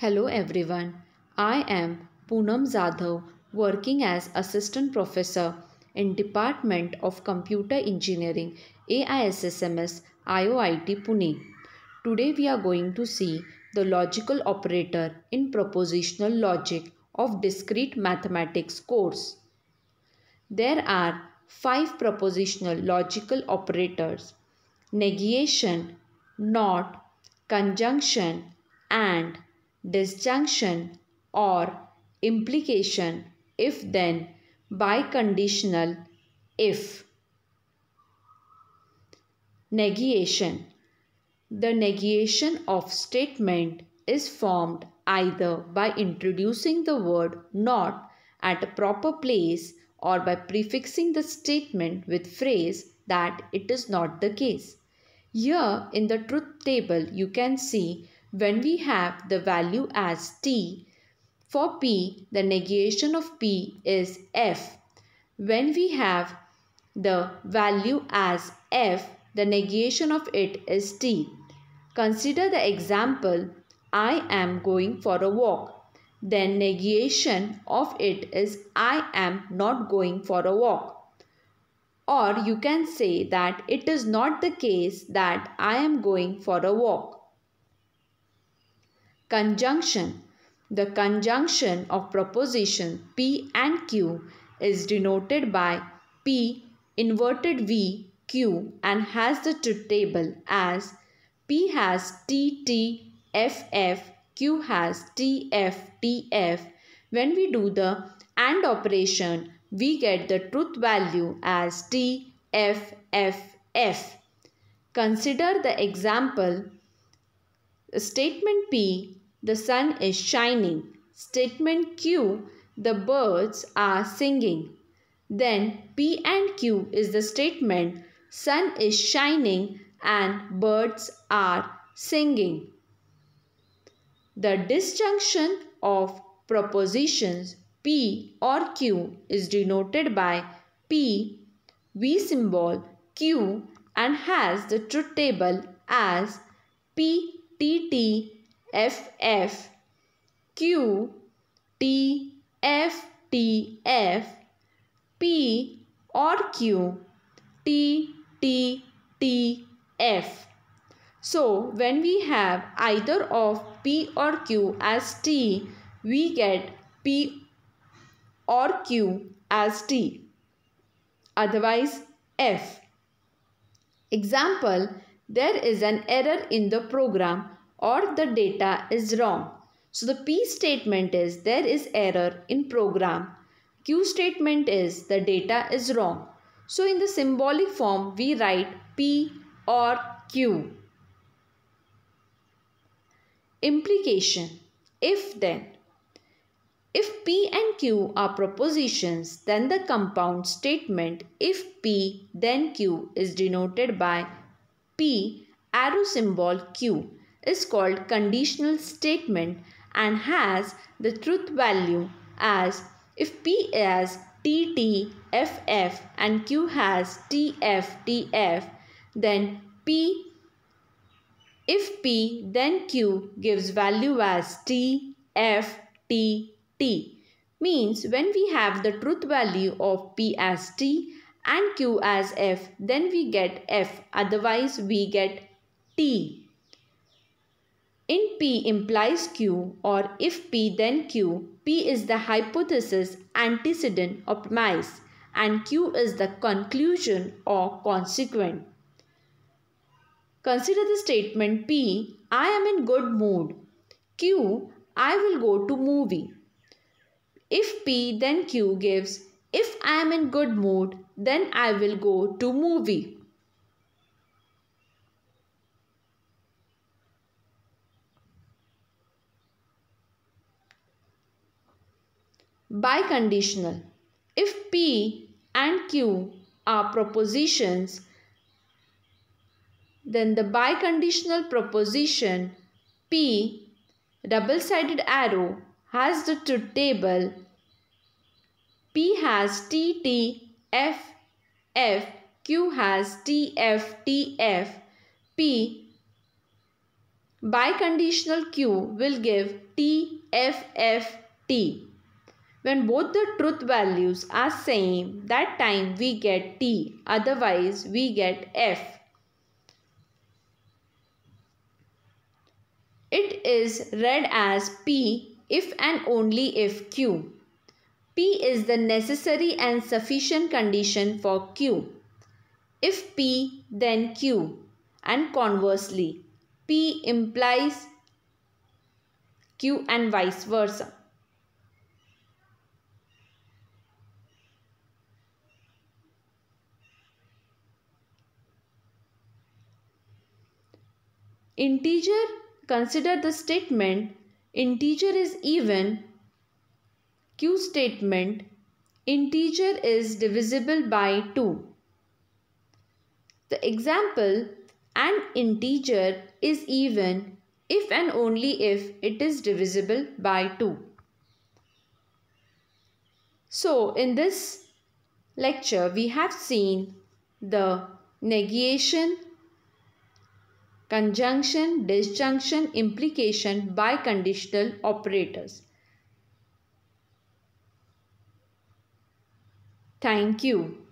Hello everyone. I am Poonam Jadhav working as assistant professor in Department of Computer Engineering AISSMS IOIT Pune. Today we are going to see the logical operator in propositional logic of discrete mathematics course. There are five propositional logical operators negation, not, conjunction, and disjunction or implication if then biconditional if. Negation. The negation of statement is formed either by introducing the word not at a proper place or by prefixing the statement with phrase that it is not the case. Here in the truth table you can see when we have the value as t, for p the negation of p is f. When we have the value as f, the negation of it is t. Consider the example I am going for a walk. Then negation of it is I am not going for a walk. Or you can say that it is not the case that I am going for a walk. Conjunction The conjunction of proposition P and Q is denoted by P inverted V Q and has the truth table as P has T T F F Q has T F T F. When we do the AND operation, we get the truth value as T F F F. Consider the example. Statement P the sun is shining. Statement Q, the birds are singing. Then P and Q is the statement sun is shining and birds are singing. The disjunction of propositions P or Q is denoted by P, V symbol, Q and has the truth table as P, T, T, F F Q T F T F P or Q T T T F. So when we have either of P or Q as T, we get P or Q as T. Otherwise F. Example, there is an error in the program or the data is wrong. So the P statement is there is error in program. Q statement is the data is wrong. So in the symbolic form we write P or Q. Implication If then if P and Q are propositions then the compound statement if P then Q is denoted by P arrow symbol Q is called conditional statement and has the truth value as if P has TTFF and Q has TFTF then P if P then Q gives value as T F T T. Means when we have the truth value of P as T and Q as F then we get F. Otherwise we get T in P implies Q or if P then Q, P is the hypothesis antecedent or premise and Q is the conclusion or consequent. Consider the statement P, I am in good mood. Q, I will go to movie. If P then Q gives, if I am in good mood, then I will go to movie. Biconditional. If P and Q are propositions, then the biconditional proposition P double-sided arrow has the truth table P has T T F F Q has T F T F P Biconditional Q will give T, F, F, T. When both the truth values are same, that time we get T, otherwise we get F. It is read as P if and only if Q. P is the necessary and sufficient condition for Q. If P, then Q, and conversely, P implies Q and vice versa. Integer, consider the statement integer is even. Q statement integer is divisible by 2. The example an integer is even if and only if it is divisible by 2. So in this lecture we have seen the negation conjunction, disjunction, implication biconditional operators. Thank you.